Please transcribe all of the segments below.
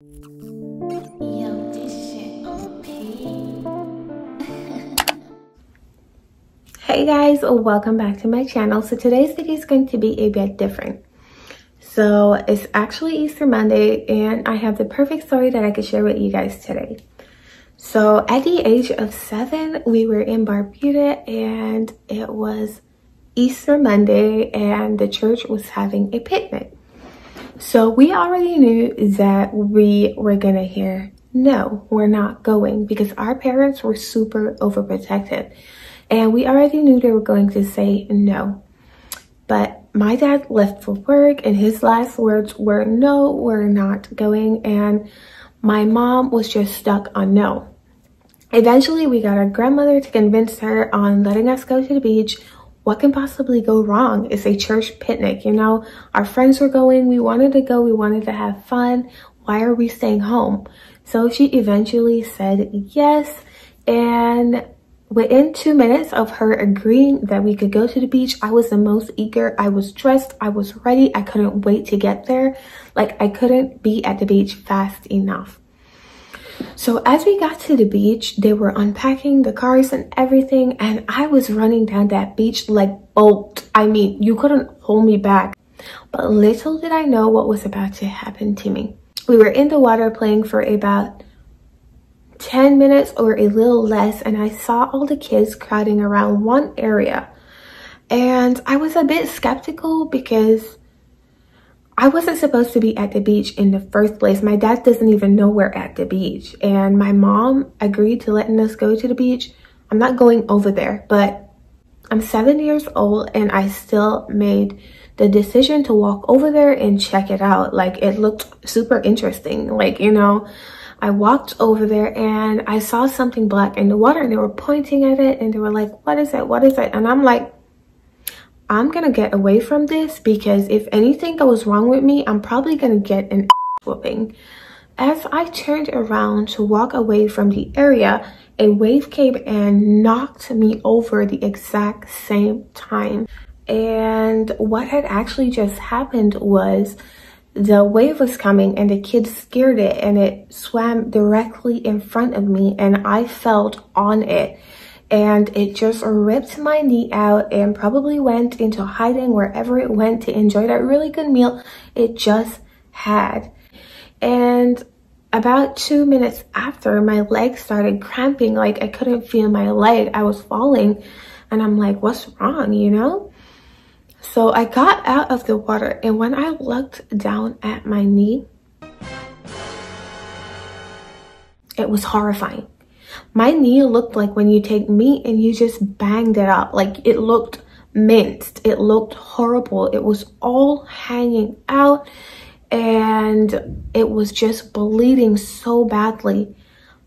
Yo, this shit OP. Hey guys, welcome back to my channel. So today's video is going to be a bit different. So it's actually Easter Monday and I have the perfect story that I could share with you guys today. So at the age of seven, we were in Barbuda and it was Easter Monday and the church was having a picnic. So we already knew that we were gonna hear, no, we're not going because our parents were super overprotective. And we already knew they were going to say no. But my dad left for work and his last words were, no, we're not going. And my mom was just stuck on no. Eventually, we got our grandmother to convince her on letting us go to the beach what can possibly go wrong? It's a church picnic, you know? Our friends were going, we wanted to go, we wanted to have fun. Why are we staying home? So she eventually said yes. And within two minutes of her agreeing that we could go to the beach, I was the most eager. I was dressed, I was ready. I couldn't wait to get there. Like I couldn't be at the beach fast enough. So as we got to the beach, they were unpacking the cars and everything, and I was running down that beach like bolt. I mean, you couldn't hold me back. But little did I know what was about to happen to me. We were in the water playing for about 10 minutes or a little less, and I saw all the kids crowding around one area. And I was a bit skeptical because I wasn't supposed to be at the beach in the first place. My dad doesn't even know we're at the beach. And my mom agreed to letting us go to the beach. I'm not going over there, but I'm seven years old and I still made the decision to walk over there and check it out. Like it looked super interesting. Like, you know, I walked over there and I saw something black in the water and they were pointing at it and they were like, what is it? What is it? And I'm like, I'm gonna get away from this because if anything goes wrong with me, I'm probably gonna get an whooping. As I turned around to walk away from the area, a wave came and knocked me over the exact same time. And what had actually just happened was the wave was coming and the kid scared it and it swam directly in front of me and I felt on it and it just ripped my knee out and probably went into hiding wherever it went to enjoy that really good meal it just had. And about two minutes after, my leg started cramping, like I couldn't feel my leg. I was falling and I'm like, what's wrong, you know? So I got out of the water and when I looked down at my knee, it was horrifying my knee looked like when you take meat and you just banged it up. Like it looked minced. It looked horrible. It was all hanging out and it was just bleeding so badly.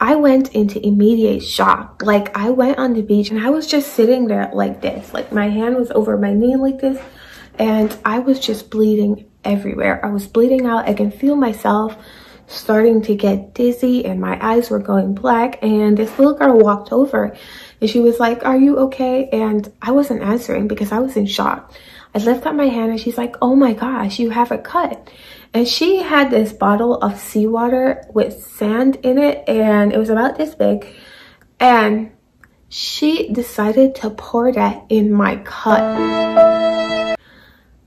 I went into immediate shock. Like I went on the beach and I was just sitting there like this. Like my hand was over my knee like this and I was just bleeding everywhere. I was bleeding out. I can feel myself starting to get dizzy and my eyes were going black and this little girl walked over and she was like are you okay? And i wasn't answering because i was in shock. I lifted up my hand and she's like oh my gosh you have a cut. And she had this bottle of seawater with sand in it and it was about this big and she decided to pour that in my cut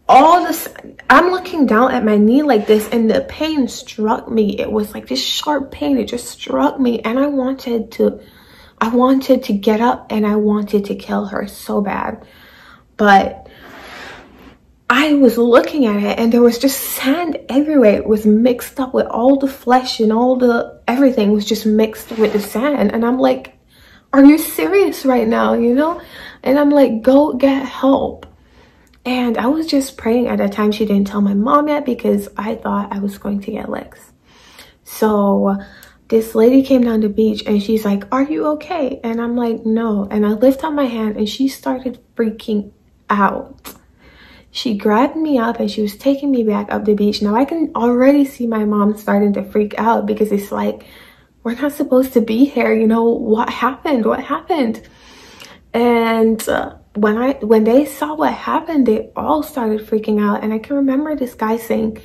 all this i'm looking down at my knee like this and the pain struck me. It was like this sharp pain. It just struck me and i wanted to i wanted to get up and i wanted to kill her so bad. But i was looking at it and there was just sand everywhere. It was mixed up with all the flesh and all the everything was just mixed with the sand. And i'm like are you serious right now? You know? And i'm like go get help and I was just praying at that time. She didn't tell my mom yet because I thought I was going to get licks. So this lady came down the beach and she's like, are you okay? And I'm like, no. And I lift up my hand and she started freaking out. She grabbed me up and she was taking me back up the beach. Now I can already see my mom starting to freak out because it's like, we're not supposed to be here. You know, what happened? What happened? And uh, when I when they saw what happened, they all started freaking out. And I can remember this guy saying,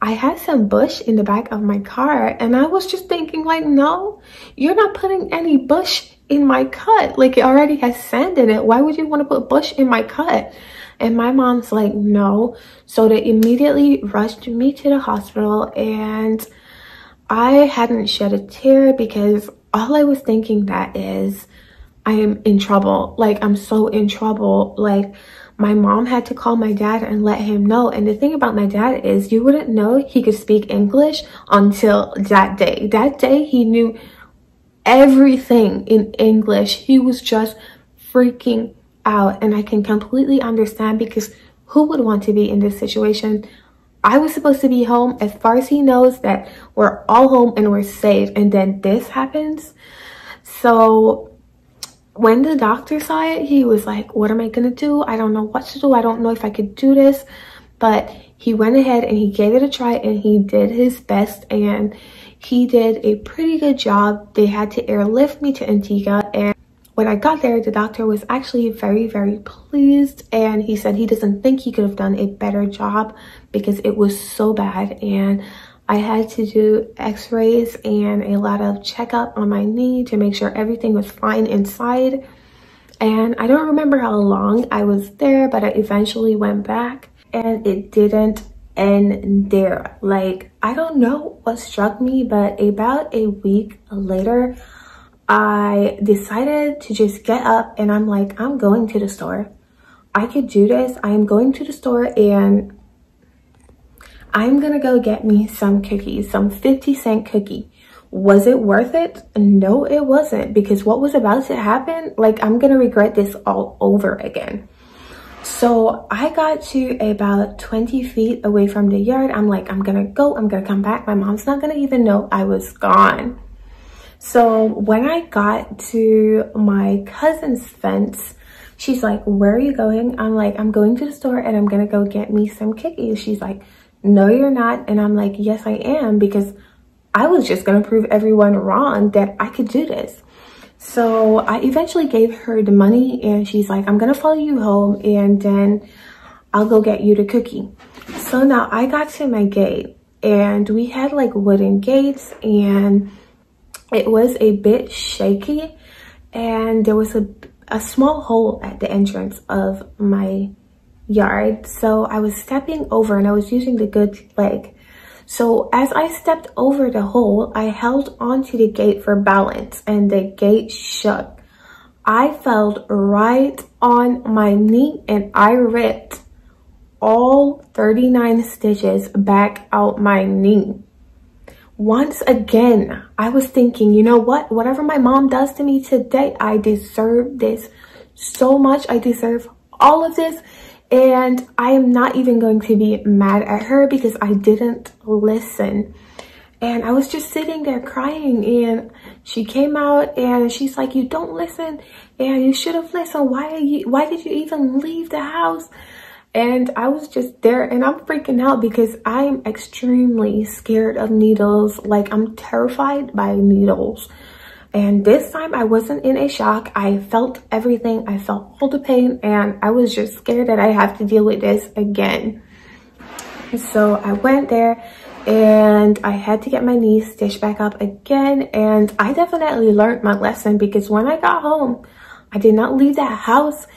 I had some bush in the back of my car and I was just thinking like, no, you're not putting any bush in my cut. Like it already has sand in it. Why would you want to put bush in my cut? And my mom's like, no. So they immediately rushed me to the hospital and I hadn't shed a tear because all I was thinking that is, I am in trouble. Like, I'm so in trouble. Like, my mom had to call my dad and let him know. And the thing about my dad is you wouldn't know he could speak English until that day. That day he knew everything in English. He was just freaking out. And I can completely understand because who would want to be in this situation? I was supposed to be home as far as he knows that we're all home and we're safe. And then this happens. So when the doctor saw it, he was like, what am I going to do? I don't know what to do. I don't know if I could do this. But he went ahead and he gave it a try and he did his best and he did a pretty good job. They had to airlift me to Antigua and when I got there, the doctor was actually very, very pleased and he said he doesn't think he could have done a better job because it was so bad and I had to do x-rays and a lot of checkup on my knee to make sure everything was fine inside. And I don't remember how long I was there, but I eventually went back and it didn't end there. Like, I don't know what struck me, but about a week later, I decided to just get up and I'm like, I'm going to the store. I could do this. I am going to the store and I'm gonna go get me some cookies, some 50 cent cookie. Was it worth it? No, it wasn't because what was about to happen, like I'm gonna regret this all over again. So I got to about 20 feet away from the yard. I'm like, I'm gonna go, I'm gonna come back. My mom's not gonna even know I was gone. So when I got to my cousin's fence, she's like, where are you going? I'm like, I'm going to the store and I'm gonna go get me some cookies. She's like, no, you're not. And I'm like, yes, I am because I was just going to prove everyone wrong that I could do this. So I eventually gave her the money and she's like, I'm going to follow you home and then I'll go get you the cookie. So now I got to my gate and we had like wooden gates and it was a bit shaky and there was a, a small hole at the entrance of my yard. So I was stepping over and I was using the good leg. So as I stepped over the hole, I held onto the gate for balance and the gate shook. I fell right on my knee and I ripped all 39 stitches back out my knee. Once again, I was thinking, you know what? Whatever my mom does to me today, I deserve this so much. I deserve all of this and I am not even going to be mad at her because I didn't listen. And I was just sitting there crying and she came out and she's like, you don't listen and you should have listened. Why are you, why did you even leave the house? And I was just there and I'm freaking out because I'm extremely scared of needles. Like I'm terrified by needles. And this time I wasn't in a shock. I felt everything. I felt all the pain and I was just scared that I have to deal with this again. So I went there and I had to get my knee stitched back up again. And I definitely learned my lesson because when I got home, I did not leave that house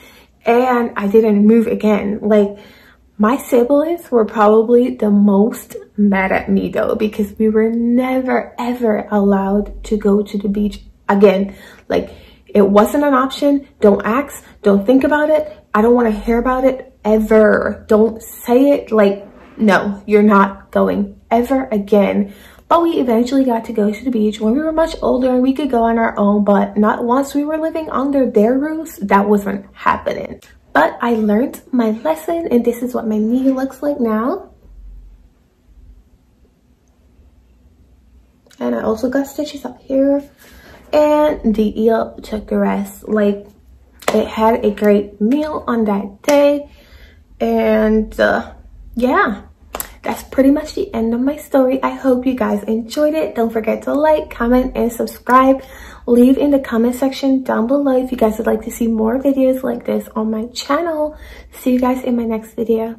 and I didn't move again. Like my siblings were probably the most mad at me though because we were never ever allowed to go to the beach Again, like it wasn't an option. Don't ask. Don't think about it. I don't want to hear about it ever. Don't say it like, no, you're not going ever again. But we eventually got to go to the beach when we were much older and we could go on our own. But not once we were living under their roofs, that wasn't happening. But I learned my lesson and this is what my knee looks like now. And I also got stitches up here and the eel took the rest. Like it had a great meal on that day. And uh, yeah. That's pretty much the end of my story. I hope you guys enjoyed it. Don't forget to like comment and subscribe. Leave in the comment section down below if you guys would like to see more videos like this on my channel. See you guys in my next video